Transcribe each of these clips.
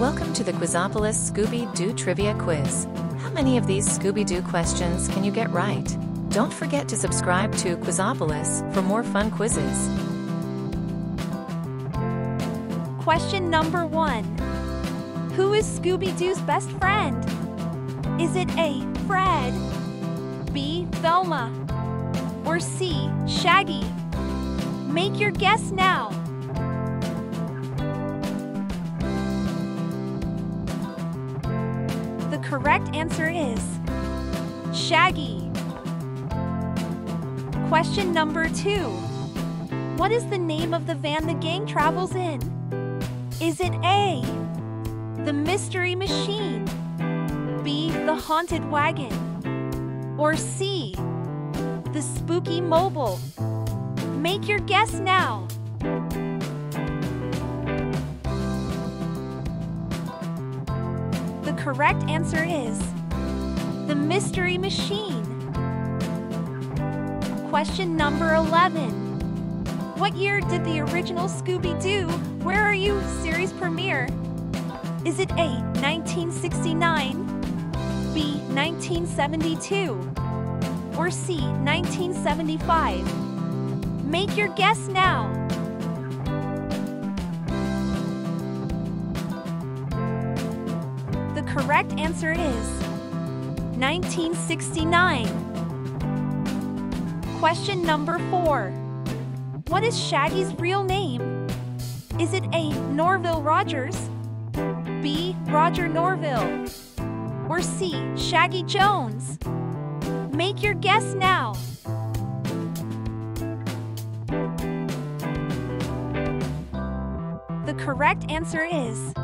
Welcome to the Quizopolis Scooby-Doo Trivia Quiz. How many of these Scooby-Doo questions can you get right? Don't forget to subscribe to Quizopolis for more fun quizzes. Question number one. Who is Scooby-Doo's best friend? Is it A. Fred, B. Velma, or C. Shaggy? Make your guess now. Correct answer is Shaggy. Question number two. What is the name of the van the gang travels in? Is it A, the Mystery Machine, B, the Haunted Wagon, or C, the Spooky Mobile? Make your guess now. Correct answer is the Mystery Machine. Question number 11. What year did the original Scooby-Doo Where Are You series premiere? Is it A, 1969, B, 1972, or C, 1975? Make your guess now. Correct answer is 1969. Question number four. What is Shaggy's real name? Is it A. Norville Rogers, B. Roger Norville, or C. Shaggy Jones? Make your guess now. The correct answer is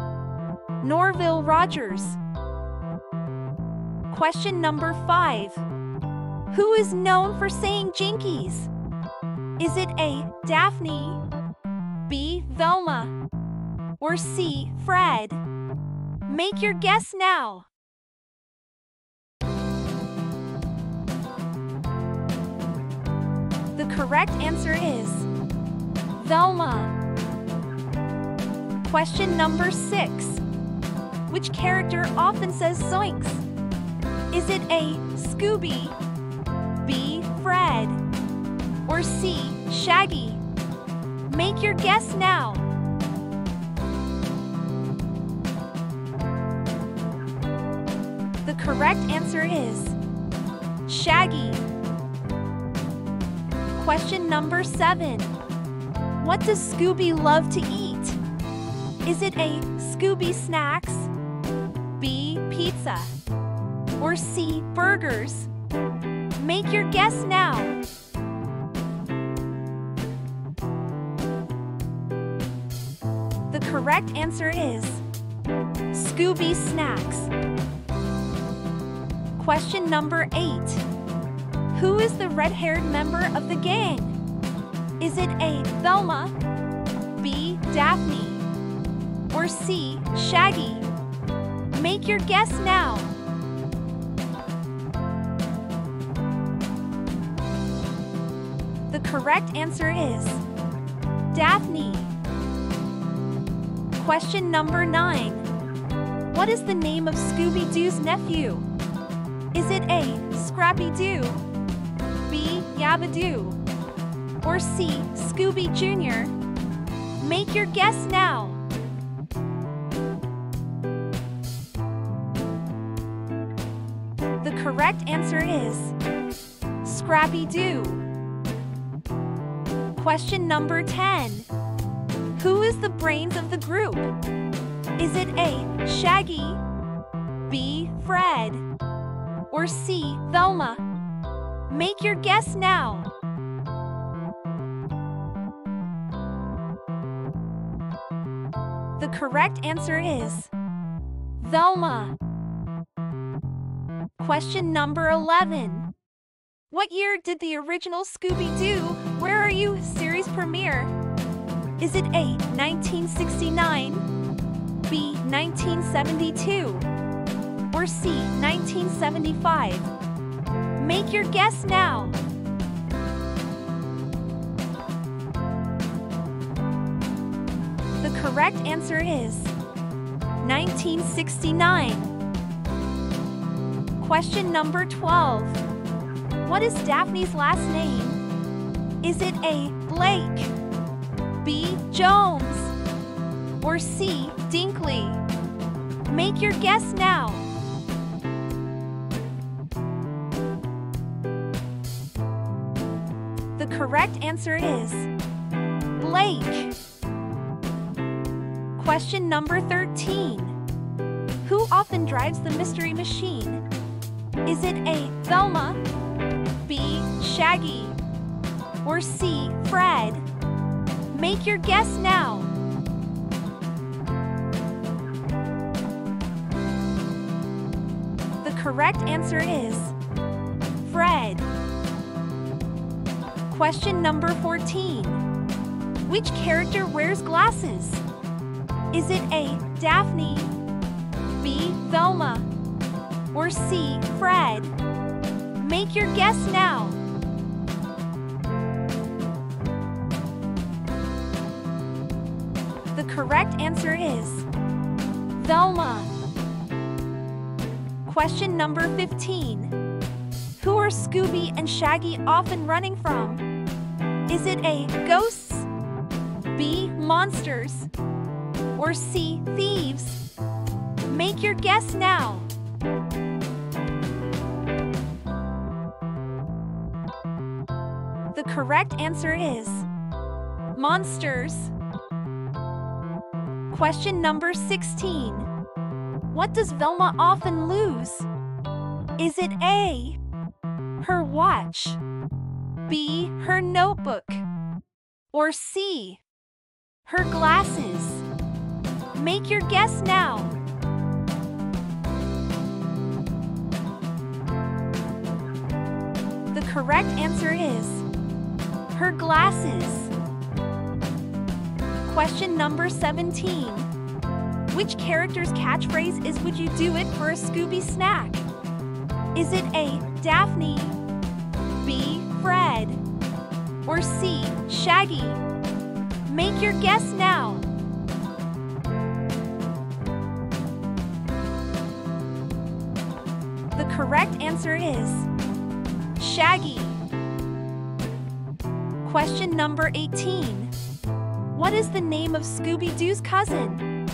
Norville Rogers. Question number five. Who is known for saying jinkies? Is it A. Daphne, B. Velma, or C. Fred? Make your guess now. The correct answer is Velma. Question number six. Which character often says zoinks? Is it A. Scooby, B. Fred, or C. Shaggy? Make your guess now. The correct answer is Shaggy. Question number seven. What does Scooby love to eat? Is it A. Scooby snacks. Pizza, or C. Burgers? Make your guess now. The correct answer is Scooby Snacks. Question number eight. Who is the red-haired member of the gang? Is it A. Velma, B. Daphne, or C. Shaggy? Make your guess now. The correct answer is Daphne. Question number nine. What is the name of Scooby-Doo's nephew? Is it A. Scrappy-Doo, B. Yabba-Doo, or C. Scooby Jr.? Make your guess now. Correct answer is Scrappy-Doo. Question number 10. Who is the brains of the group? Is it A. Shaggy, B. Fred, or C. Velma? Make your guess now. The correct answer is Velma. Question number 11. What year did the original Scooby-Doo Where Are You series premiere? Is it A. 1969, B. 1972, or C. 1975? Make your guess now. The correct answer is 1969. Question number 12. What is Daphne's last name? Is it A. Blake, B. Jones, or C. Dinkley? Make your guess now. The correct answer is Blake. Question number 13. Who often drives the mystery machine? Is it A. Velma, B. Shaggy, or C. Fred? Make your guess now. The correct answer is Fred. Question number 14. Which character wears glasses? Is it A. Daphne, B. Velma, or C. Fred? Make your guess now. The correct answer is Velma. Question number 15. Who are Scooby and Shaggy often running from? Is it A. Ghosts, B. Monsters, or C. Thieves? Make your guess now. The correct answer is Monsters. Question number 16. What does Velma often lose? Is it A. Her watch, B. Her notebook, or C. Her glasses? Make your guess now. Correct answer is her glasses. Question number 17. Which character's catchphrase is Would you do it for a Scooby snack? Is it A. Daphne, B. Fred, or C. Shaggy? Make your guess now. The correct answer is Shaggy. Question number 18. What is the name of Scooby-Doo's cousin?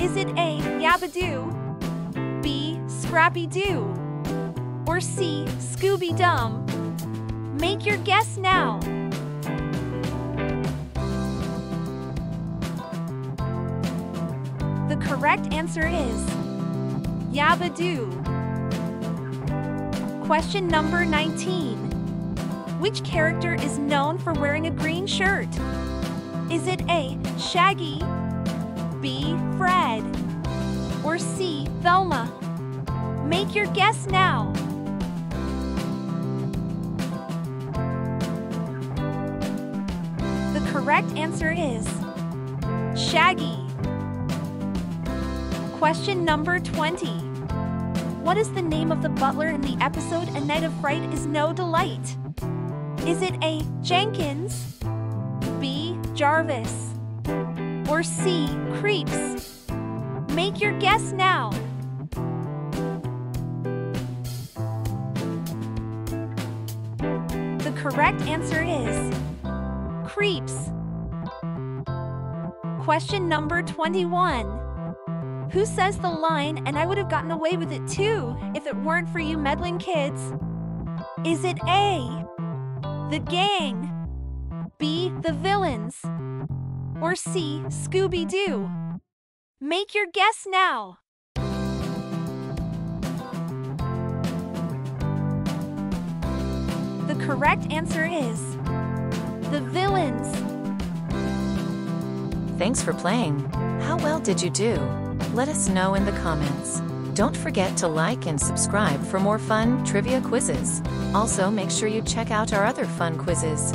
Is it A. Yabba-Doo, B. Scrappy-Doo, or C. Scooby-Dum? Make your guess now. The correct answer is Yabba-Doo. Question number 19. Which character is known for wearing a green shirt? Is it A. Shaggy, B. Fred, or C. Velma? Make your guess now. The correct answer is Shaggy. Question number 20. What is the name of the butler in the episode A Night of Fright is No Delight? Is it A. Jenkins, B. Jarvis, or C. Creeps? Make your guess now. The correct answer is Creeps. Question number 21. Who says the line, and I would have gotten away with it too if it weren't for you meddling kids? Is it A, the gang, B, the villains, or C, Scooby Doo? Make your guess now. The correct answer is the villains. Thanks for playing. How well did you do? Let us know in the comments. Don't forget to like and subscribe for more fun trivia quizzes. Also make sure you check out our other fun quizzes.